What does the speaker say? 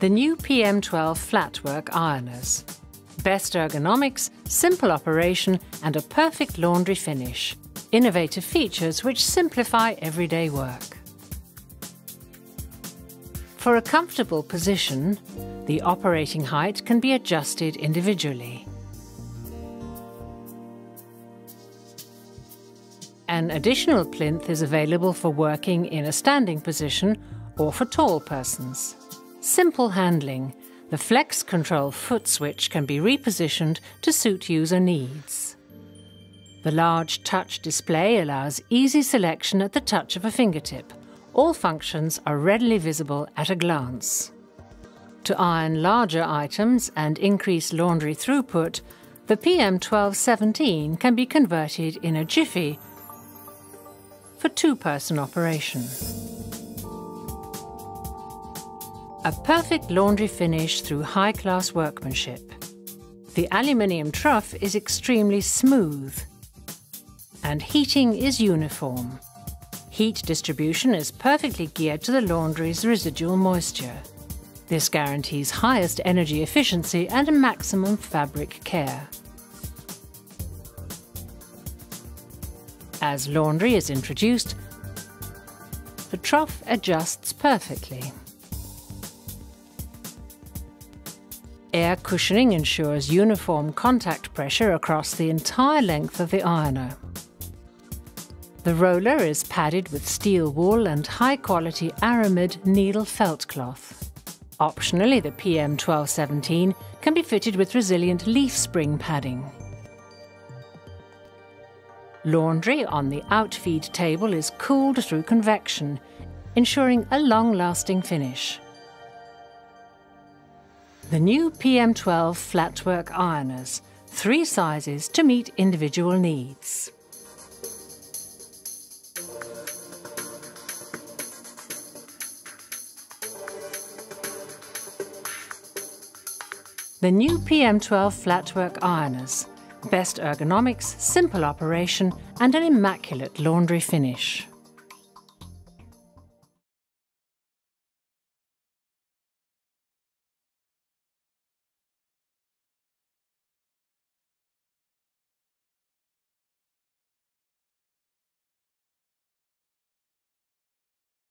The new PM12 Flatwork ironers. Best ergonomics, simple operation, and a perfect laundry finish. Innovative features which simplify everyday work. For a comfortable position, the operating height can be adjusted individually. An additional plinth is available for working in a standing position or for tall persons. Simple handling. The Flex Control foot switch can be repositioned to suit user needs. The large touch display allows easy selection at the touch of a fingertip all functions are readily visible at a glance. To iron larger items and increase laundry throughput, the PM1217 can be converted in a jiffy for two-person operation. A perfect laundry finish through high-class workmanship. The aluminium trough is extremely smooth and heating is uniform. Heat distribution is perfectly geared to the laundry's residual moisture. This guarantees highest energy efficiency and maximum fabric care. As laundry is introduced, the trough adjusts perfectly. Air cushioning ensures uniform contact pressure across the entire length of the ironer. The roller is padded with steel wool and high-quality aramid needle felt cloth. Optionally, the PM1217 can be fitted with resilient leaf spring padding. Laundry on the outfeed table is cooled through convection, ensuring a long-lasting finish. The new PM12 flatwork ironers, three sizes to meet individual needs. The new PM12 flatwork ironers. Best ergonomics, simple operation, and an immaculate laundry finish.